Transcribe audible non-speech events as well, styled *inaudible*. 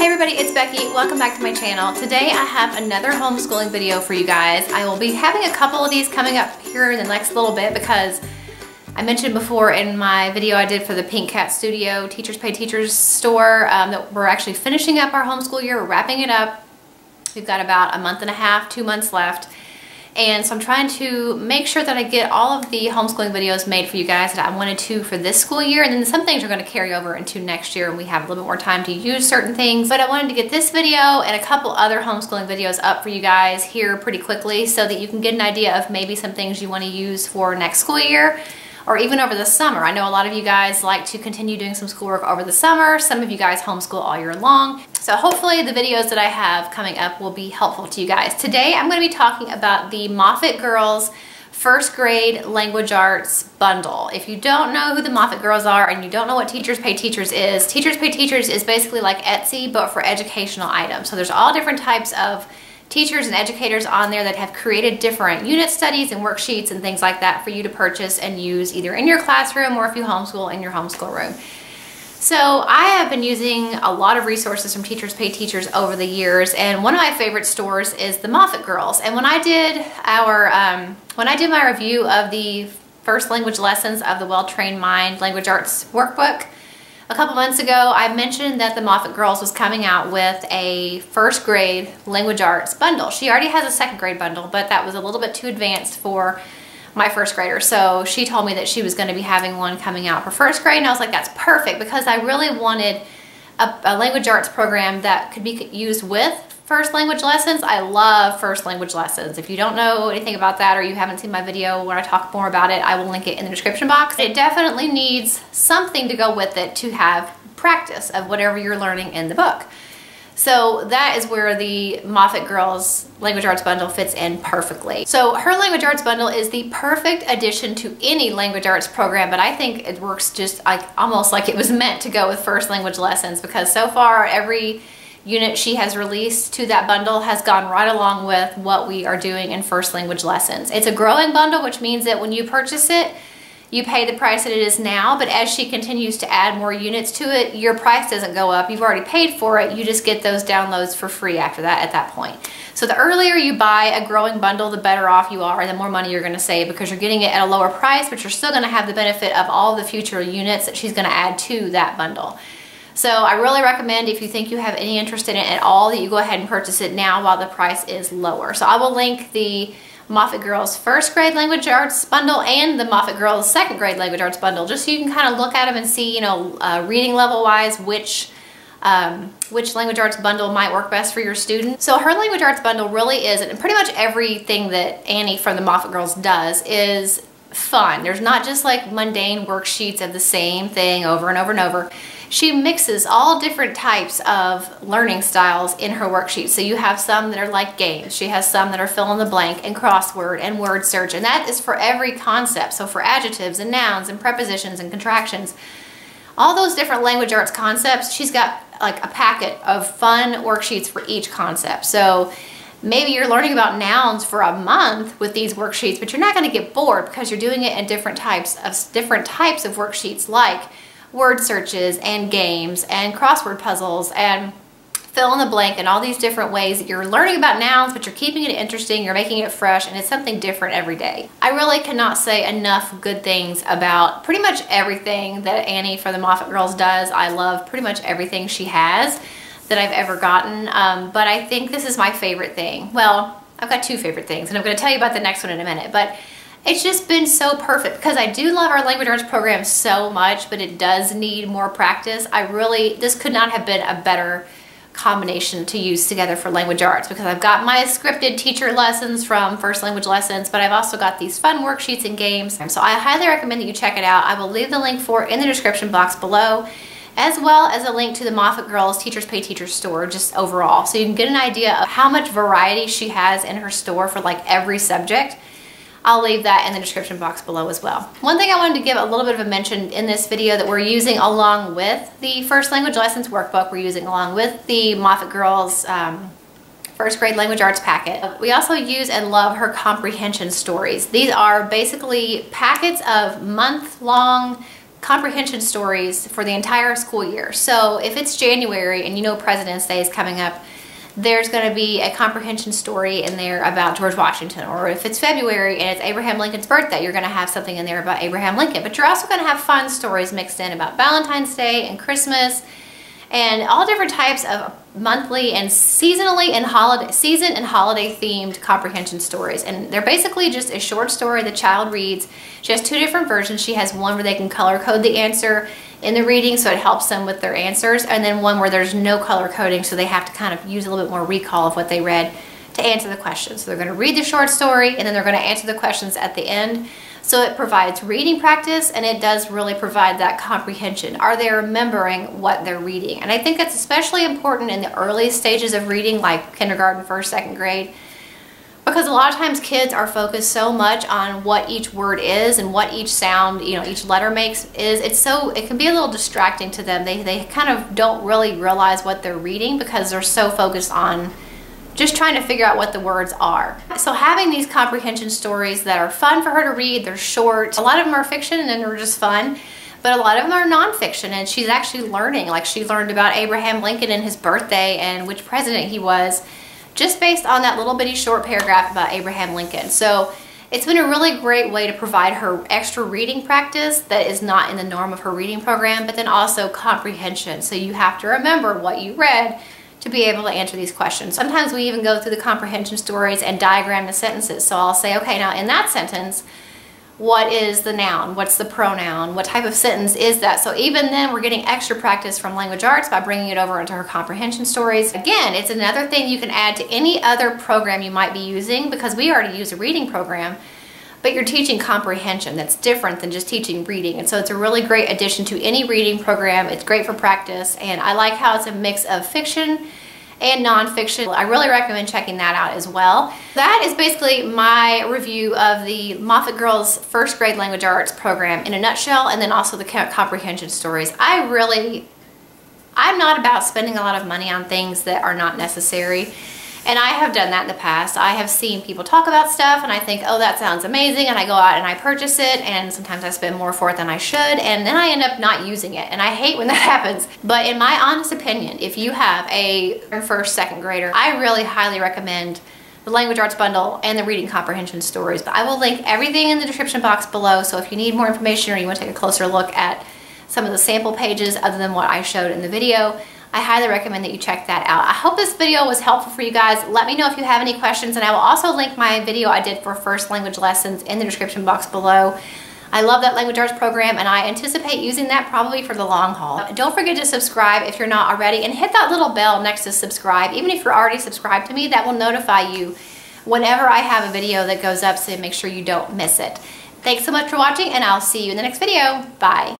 Hey everybody, it's Becky. Welcome back to my channel. Today I have another homeschooling video for you guys. I will be having a couple of these coming up here in the next little bit because I mentioned before in my video I did for the Pink Cat Studio Teachers Pay Teachers store um, that we're actually finishing up our homeschool year. We're wrapping it up. We've got about a month and a half, two months left. And so I'm trying to make sure that I get all of the homeschooling videos made for you guys that I wanted to for this school year. And then some things are going to carry over into next year and we have a little bit more time to use certain things. But I wanted to get this video and a couple other homeschooling videos up for you guys here pretty quickly so that you can get an idea of maybe some things you want to use for next school year or even over the summer. I know a lot of you guys like to continue doing some schoolwork over the summer. Some of you guys homeschool all year long. So hopefully the videos that I have coming up will be helpful to you guys. Today I'm going to be talking about the Moffatt Girls first grade language arts bundle. If you don't know who the Moffatt Girls are and you don't know what Teachers Pay Teachers is, Teachers Pay Teachers is basically like Etsy but for educational items. So there's all different types of teachers and educators on there that have created different unit studies and worksheets and things like that for you to purchase and use either in your classroom or if you homeschool in your homeschool room. So I have been using a lot of resources from Teachers Pay Teachers over the years and one of my favorite stores is the Moffatt Girls and when I did our um, when I did my review of the first language lessons of the Well Trained Mind Language Arts Workbook a couple months ago, I mentioned that the Moffatt Girls was coming out with a first grade language arts bundle. She already has a second grade bundle, but that was a little bit too advanced for my first grader. So she told me that she was going to be having one coming out for first grade, and I was like, that's perfect because I really wanted a, a language arts program that could be used with first language lessons. I love first language lessons. If you don't know anything about that or you haven't seen my video where I talk more about it, I will link it in the description box. It definitely needs something to go with it to have practice of whatever you're learning in the book. So that is where the Moffatt Girls Language Arts Bundle fits in perfectly. So her Language Arts Bundle is the perfect addition to any language arts program, but I think it works just like almost like it was meant to go with first language lessons because so far every unit she has released to that bundle has gone right along with what we are doing in first language lessons. It's a growing bundle, which means that when you purchase it, you pay the price that it is now, but as she continues to add more units to it, your price doesn't go up. You've already paid for it. You just get those downloads for free after that at that point. So the earlier you buy a growing bundle, the better off you are, the more money you're gonna save because you're getting it at a lower price, but you're still gonna have the benefit of all the future units that she's gonna add to that bundle. So I really recommend if you think you have any interest in it at all that you go ahead and purchase it now while the price is lower. So I will link the Moffatt Girls first grade language arts bundle and the Moffatt Girls second grade language arts bundle just so you can kind of look at them and see, you know, uh, reading level wise which um, which language arts bundle might work best for your student. So her language arts bundle really is, and pretty much everything that Annie from the Moffatt Girls does is fun. There's not just like mundane worksheets of the same thing over and over and over she mixes all different types of learning styles in her worksheet. So you have some that are like games. She has some that are fill in the blank and crossword and word search. And that is for every concept. So for adjectives and nouns and prepositions and contractions, all those different language arts concepts, she's got like a packet of fun worksheets for each concept. So maybe you're learning about nouns for a month with these worksheets, but you're not going to get bored because you're doing it in different types of different types of worksheets like word searches and games and crossword puzzles and fill in the blank and all these different ways that you're learning about nouns, but you're keeping it interesting, you're making it fresh, and it's something different every day. I really cannot say enough good things about pretty much everything that Annie from the Moffatt Girls does. I love pretty much everything she has that I've ever gotten, um, but I think this is my favorite thing. Well, I've got two favorite things, and I'm going to tell you about the next one in a minute, but it's just been so perfect because I do love our language arts program so much, but it does need more practice. I really, this could not have been a better combination to use together for language arts because I've got my scripted teacher lessons from First Language Lessons, but I've also got these fun worksheets and games. So I highly recommend that you check it out. I will leave the link for it in the description box below as well as a link to the Moffatt Girls Teachers Pay Teachers store just overall. So you can get an idea of how much variety she has in her store for like every subject. I'll leave that in the description box below as well. One thing I wanted to give a little bit of a mention in this video that we're using along with the First Language Lessons Workbook, we're using along with the Moffatt Girls um, first grade language arts packet. We also use and love her comprehension stories. These are basically packets of month-long comprehension stories for the entire school year. So if it's January and you know President's Day is coming up, there's going to be a comprehension story in there about George Washington. Or if it's February and it's Abraham Lincoln's birthday, you're going to have something in there about Abraham Lincoln. But you're also going to have fun stories mixed in about Valentine's Day and Christmas and all different types of monthly and seasonally and holiday season and holiday themed comprehension stories. And they're basically just a short story the child reads. She has two different versions. She has one where they can color code the answer in the reading so it helps them with their answers and then one where there's no color coding so they have to kind of use a little bit more recall of what they read to answer the questions. So they're going to read the short story and then they're going to answer the questions at the end so it provides reading practice and it does really provide that comprehension. Are they remembering what they're reading? And I think that's especially important in the early stages of reading like kindergarten, first, second grade because a lot of times kids are focused so much on what each word is and what each sound you know each letter makes is it's so it can be a little distracting to them they, they kind of don't really realize what they're reading because they're so focused on just trying to figure out what the words are. So having these comprehension stories that are fun for her to read, they're short. A lot of them are fiction and they're just fun, but a lot of them are nonfiction and she's actually learning. Like she learned about Abraham Lincoln and his birthday and which president he was just based on that little bitty short paragraph about Abraham Lincoln. So it's been a really great way to provide her extra reading practice that is not in the norm of her reading program, but then also comprehension. So you have to remember what you read to be able to answer these questions. Sometimes we even go through the comprehension stories and diagram the sentences. So I'll say, okay, now in that sentence, what is the noun? What's the pronoun? What type of sentence is that? So even then, we're getting extra practice from language arts by bringing it over into her comprehension stories. Again, it's another thing you can add to any other program you might be using because we already use a reading program but you're teaching comprehension that's different than just teaching reading. And so it's a really great addition to any reading program. It's great for practice, and I like how it's a mix of fiction and nonfiction. I really recommend checking that out as well. That is basically my review of the Moffatt Girls first grade language arts program in a nutshell, and then also the comprehension stories. I really, I'm not about spending a lot of money on things that are not necessary. And I have done that in the past. I have seen people talk about stuff and I think, oh, that sounds amazing. And I go out and I purchase it and sometimes I spend more for it than I should. And then I end up not using it. And I hate when *laughs* that happens. But in my honest opinion, if you have a first, second grader, I really highly recommend the language arts bundle and the reading comprehension stories. But I will link everything in the description box below. So if you need more information or you want to take a closer look at some of the sample pages other than what I showed in the video, I highly recommend that you check that out. I hope this video was helpful for you guys. Let me know if you have any questions and I will also link my video I did for first language lessons in the description box below. I love that language arts program and I anticipate using that probably for the long haul. Don't forget to subscribe if you're not already and hit that little bell next to subscribe. Even if you're already subscribed to me, that will notify you whenever I have a video that goes up so make sure you don't miss it. Thanks so much for watching and I'll see you in the next video. Bye.